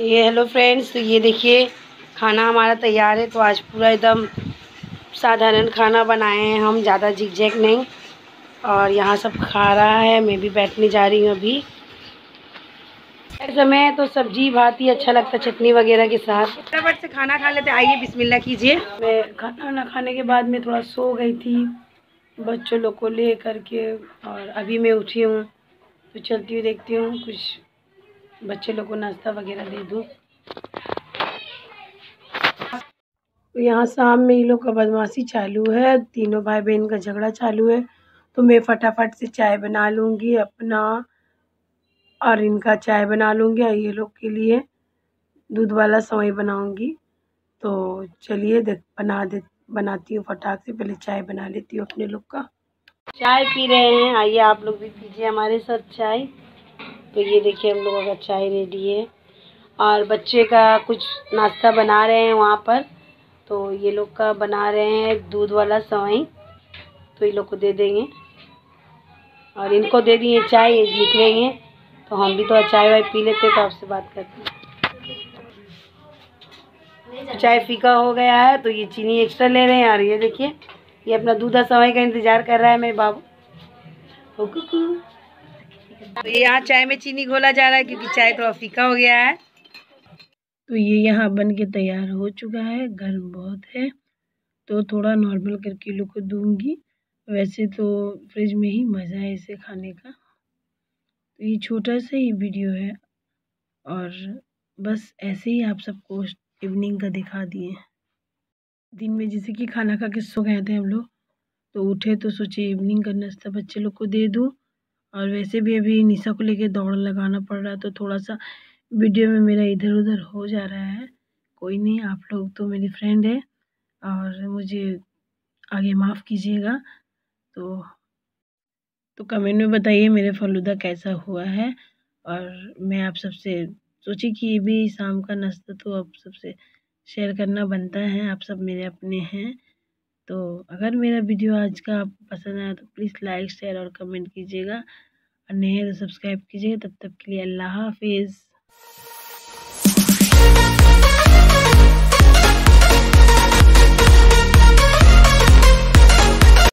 ये hello friends तो ये देखिए, खाना हमारा तैयार है तो आज पूरा एकदम साधारण खाना बनाए हैं हम, ज़्यादा झिकझैक नहीं। और यहाँ सब खा रहा है, मैं भी बैठने जा रही हूँ अभी। समय तो सब्ज़ी, भात ही अच्छा लगता चटनी वगैरह के साथ। फटाफट से खाना खा लेते आइए, बिस्मिल्लाह कीजिए। मैं खाना वाना खाने के बाद मैं थोड़ा सो गई थी, बच्चों लोग को ले करके और अभी मैं उठी हूँ तो चलती हुई देखती हूँ, कुछ बच्चे लोग को नाश्ता वगैरह दे दूँ। यहाँ शाम में ये लोग का बदमाशी चालू है। तीनों भाई बहन का झगड़ा चालू है। तो मैं फटाफट से चाय बना लूँगी, अपना और इनका चाय बना लूँगी और ये लोग के लिए दूध वाला सवई बनाऊँगी। तो चलिए बना दे, बनाती हूँ फटाक से। पहले चाय बना लेती हूँ अपने लोग का। चाय पी रहे हैं। आइए आप लोग भी पीजिए हमारे साथ चाय। तो ये देखिए हम लोगों का चाय रेडी है। और बच्चे का कुछ नाश्ता बना रहे हैं वहाँ पर। तो ये लोग का बना रहे हैं दूध वाला सवई। तो ये लोग को दे देंगे। और इनको दे दिए चाय हैं। तो हम भी तो चाय वाय पी लेते तो आपसे बात करते हैं। चाय फीका हो गया है तो ये चीनी एक्स्ट्रा ले रहे हैं। और ये देखिए, ये अपना दूधा समय का इंतज़ार कर रहा है मेरे बाबू। तो यहाँ चाय में चीनी घोला जा रहा है क्योंकि चाय थोड़ा फीका हो गया है। तो ये यहाँ बन के तैयार हो चुका है। गर्म बहुत है। तो थोड़ा नॉर्मल करके लोग को दूँगी। वैसे तो फ्रिज में ही मज़ा है इसे खाने का। तो ये छोटा सा ही वीडियो है। और बस ऐसे ही आप सबको इवनिंग का दिखा दिए। दिन में जैसे कि खाना खा के सो गए थे हम लोग। तो उठे तो सोचे इवनिंग का नाश्ता बच्चे लोग को दे दूँ। और वैसे भी अभी निशा को लेके दौड़ लगाना पड़ रहा है तो थोड़ा सा वीडियो में मेरा इधर उधर हो जा रहा है। कोई नहीं, आप लोग तो मेरी फ्रेंड है और मुझे आगे माफ़ कीजिएगा। तो तो कमेंट में बताइए मेरे फलूदा कैसा हुआ है और मैं आप सबसे सोची कि ये भी शाम का नाश्ता तो आप सबसे शेयर करना बनता है, आप सब मेरे अपने हैं। तो अगर मेरा वीडियो आज का आपको पसंद आया तो प्लीज़ लाइक, शेयर और कमेंट कीजिएगा। और नहीं है तो सब्सक्राइब कीजिएगा। तब तक के लिए अल्लाह हाफिज़।